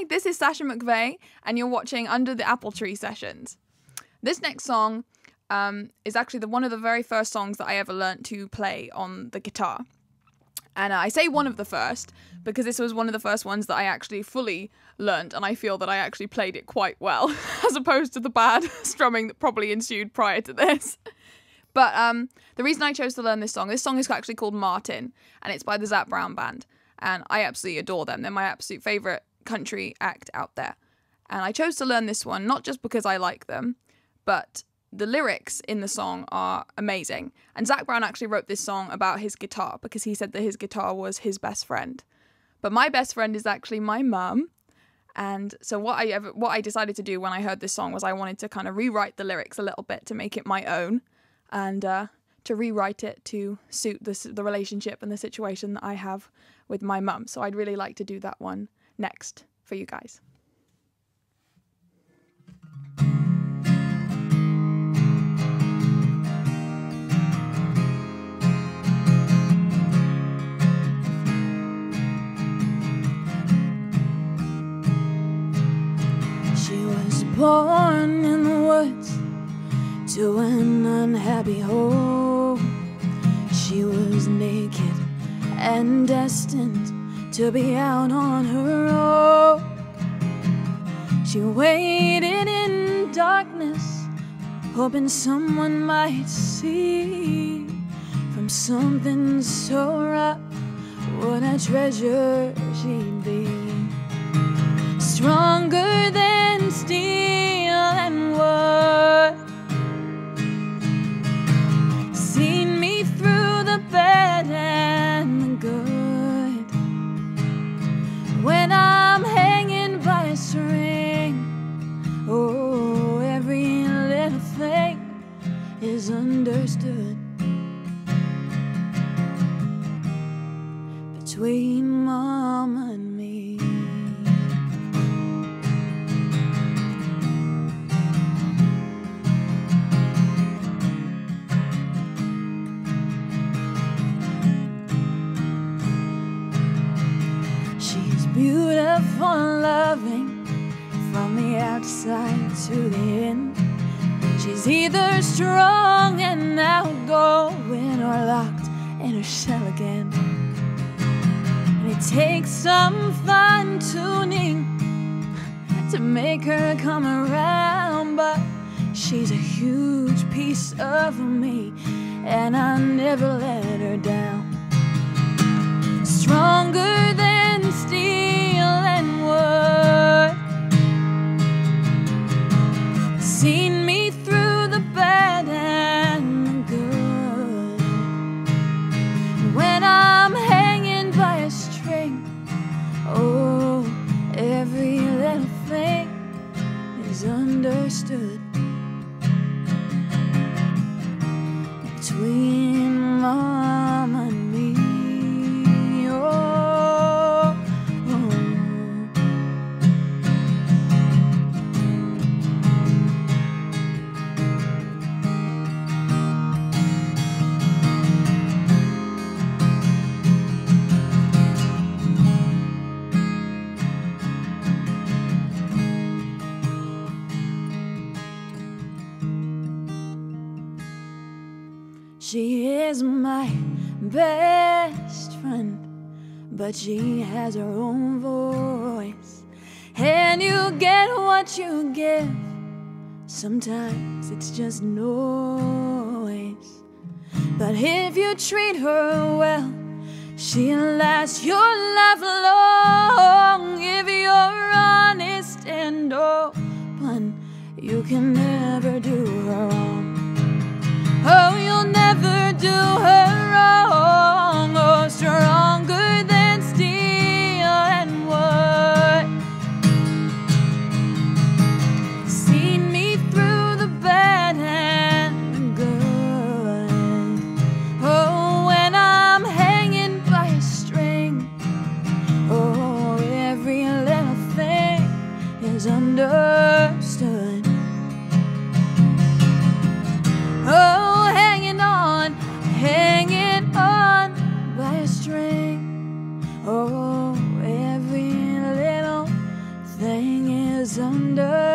Hi, this is Sasha McVeigh, and you're watching Under the Apple Tree Sessions. This next song um, is actually the, one of the very first songs that I ever learnt to play on the guitar. And uh, I say one of the first because this was one of the first ones that I actually fully learnt, and I feel that I actually played it quite well, as opposed to the bad strumming that probably ensued prior to this. But um, the reason I chose to learn this song, this song is actually called Martin, and it's by the Zac Brown Band, and I absolutely adore them. They're my absolute favorite country act out there, and I chose to learn this one not just because I like them, but the lyrics in the song are amazing. And Zac Brown actually wrote this song about his guitar because he said that his guitar was his best friend. But my best friend is actually my mum. And so what I ever, what I decided to do when I heard this song was I wanted to kind of rewrite the lyrics a little bit to make it my own and uh, to rewrite it to suit the, the relationship and the situation that I have with my mum. So I'd really like to do that one next for you guys. She was born in the woods to an unhappy home. She was naked and destined to be out on her own. She waited in darkness, hoping someone might see from something so rough what a treasure she'd is understood. Between mom and me. She's beautiful and loving from the outside to the end. She's either strong and outgoing or locked in her shell again. And it takes some fine tuning to make her come around, but she's a huge piece of me, and I never let her down is understood. Between She is my best friend, but she has her own voice. And you get what you give. Sometimes it's just noise. But if you treat her well, she'll last your life long. If you're honest and open, you can never do is under